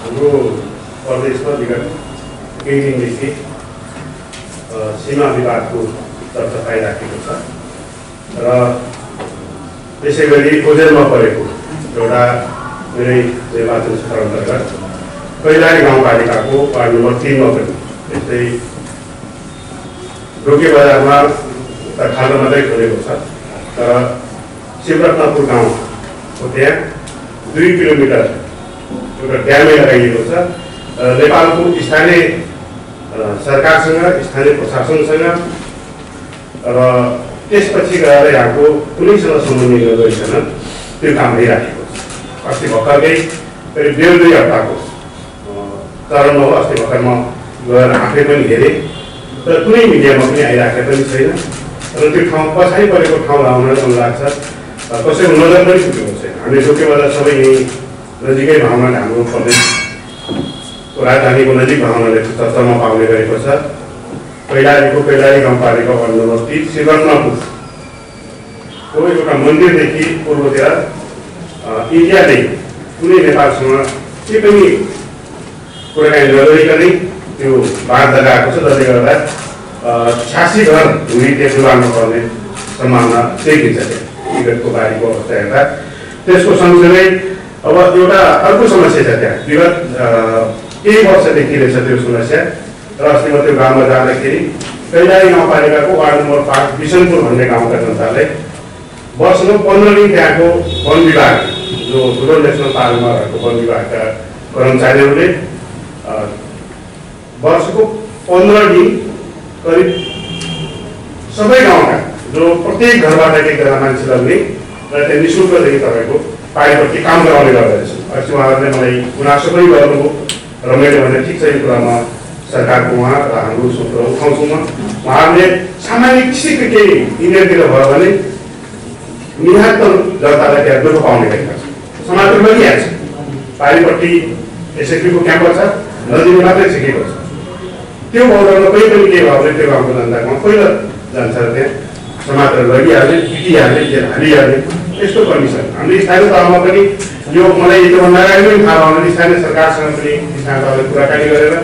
हाम्रो प्रदेशमा विगत केही दिनदेखि सीमा विवादको चर्चा पाइराखेको छ र त्यसै गरी ओजेलमा परेको एउटा मेरै निर्वाचन क्षेत्र अन्तर्गत कैलाली गाउँपालिकाको वार्ड नम्बर तिनमा पनि यस्तै रोके बजारमा त खाल्डो मात्रै खोलेको छ तर शिवरत्नपुर गाउँको त्यहाँ दुई किलोमिटर एउटा ड्यामै लगाइएको छ। नेपालको स्थानीय सरकारसँग स्थानीय प्रशासनसँग र त्यसपछि गएर यहाँको कुनैसँग सम्बन्धित नगरिकन त्यो काम भइराखेको छ। अस्ति भर्खरै करिब डेढ दुई हप्ताको चरणमा हो अस्ति भर्खर म गएर आफै पनि हेरेँ। तर कुनै मिडियामा पनि आइराखेको पनि छैन। र त्यो ठाउँ पछाडि परेको ठाउँ आउन मन लाग्छ कसैको नजर पनि पुगेको छैन। हामी ढोकेबाट सबै यहीँ नजिकै भावनाले हाम्रो प्रदेशको राजधानीको नजिक भावनाले चर्चामा पाउने गरेको छ। कैलालीको कैलाली गाउँपालिका तिन शिवरत्नपुरको एउटा मन्दिरदेखि पूर्वतिर इन्डियाले कुनै नेपालसँग के पनि कुराकानी नगरिकनै त्यो बाँध लगाएको छ। जसले गर्दा अ, छ्यासी घर त्यहाँ डुबाल्नु पर्ने सम्भावना देखिन्छ। विगतको बारीको अवस्था हेर्दा त्यसको सँगसँगै अब एउटा अर्को समस्या छ त्यहाँ। विगत केही वर्षदेखि रहेछ त्यो समस्या। र अस्ति म त्यो गाउँमा जाँदाखेरि कैलाली गाउँपालिकाको वार्ड नम्बर पाँच बिसनपुर भन्ने गाउँका जनताले वर्षमा पन्ध्र दिन त्यहाँको वन विभाग जो रुरल नेसनल पार्कमा रहेको वन विभागका कर्मचारीहरूले वर्षको पन्ध्र दिन करिब सबै गाउँका जो प्रत्येक घरबाट एकजना मान्छे लग्ने र त्यहाँ नि शुल्कदेखि तपाईँको पाइपट्टि काम गराउने गर्दोरहेछ अस्ति उहाँहरूले मलाई गुनासो पनि गर्नुभयो र मैले भने ठिक छ यो कुरामा सरकारको उहाँ र हाम्रो सूत्र उठाउँछौँ म। उहाँहरूले सामान्य किसिमको केही इन्डियातिर भयो भने निहात्तर जनतालाई त्यहाँ दुःख पाउने गरेका छन्। समाजले गरिहाल्छ पारिपट्टि एसएपीको क्याम्पस छ नदीमा मात्रै सिकेको छ। त्यो बौद्धमा कहीँ पनि के भयो भने त्यो गाउँको जनतामा पहिला जान्छ र त्यहाँ समाजहरू लगिहाल्ने पिटिहाल्ने हालिहाल्ने। यस्तो कन्डिसन हामीले स्थानीय तहमा पनि यो मलाई यो भन्दा अगाडि पनि थाहा भयो भने स्थानीय सरकारसँग पनि स्थानीय तहले कुराकानी गरेर